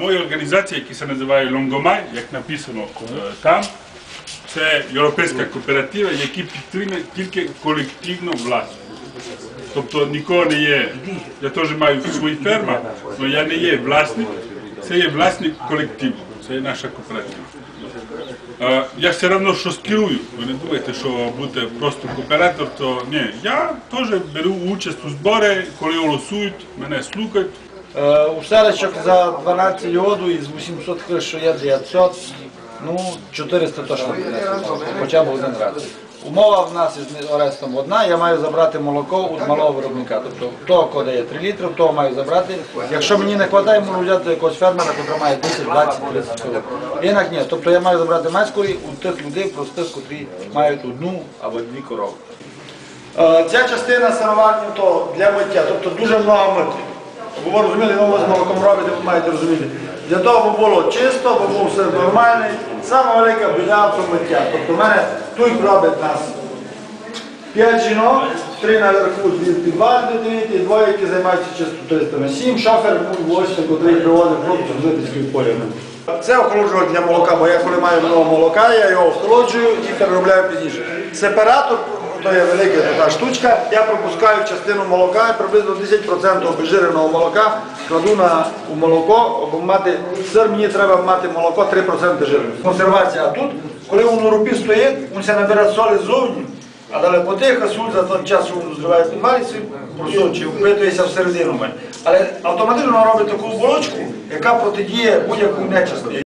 Моя організація, яка се називає Лонгомай, як написано е, там, це європейська кооператива, яка підтримує тільки колективну власність. Тобто нікого не є. Я теж маю свої ферми, але я не є власник, це є власник колективу, це є наша кооператива. Е, Я все одно щось керую. Ви не думаєте, що бути просто кооператор, то ні. Я теж беру участь у зборі, коли голосують, мене слухають. Е, У селищах за 12 году із 800 хвилин, що є 900, ну 400 точно принесуть, хоча б один раз. Умова в нас із Орестом одна, я маю забрати молоко у малого виробника. Тобто того, кого дає 3 літри, того маю забрати. Якщо мені не вистачає, можу взяти якогось фермера, який має 10, 20, 30 коров. Інак ні. Тобто я маю забрати майської у тих людей, простих, котрі мають одну або дві корови. Е, Ця частина сироварні то для миття, тобто дуже много мити. Бо ви розуміли, ну, ви з молоком робите, ви маєте розуміти. Для того, щоб було чисто, бо був все нормальний. Саме велика біда то миття. Тобто в мене тут робить нас п'ять жінок, три наверху, дві підвальні, і двоє, які займаються чистотистами. Сім шофер, мій восьмий, який приводить хлопців з Липецької полями. Це охолоджувач для молока, бо я коли маю много молока, я його охолоджую і переробляю пізніше. Сепаратор, то є велика така штучка, я пропускаю частину молока, і приблизно 10% обезжиреного молока кладу на у молоко, бо мати сир мені треба мати молоко 3% жирності. Консервація, а тут, коли воно рупі стоїть, він набере солі ззовні, а далі потихо, суль за той час він зриває під валіці, просочує, впитується всередину. Але автоматично робить таку оболочку, яка протидіє будь-яку нечисті.